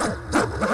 Ha ha ha!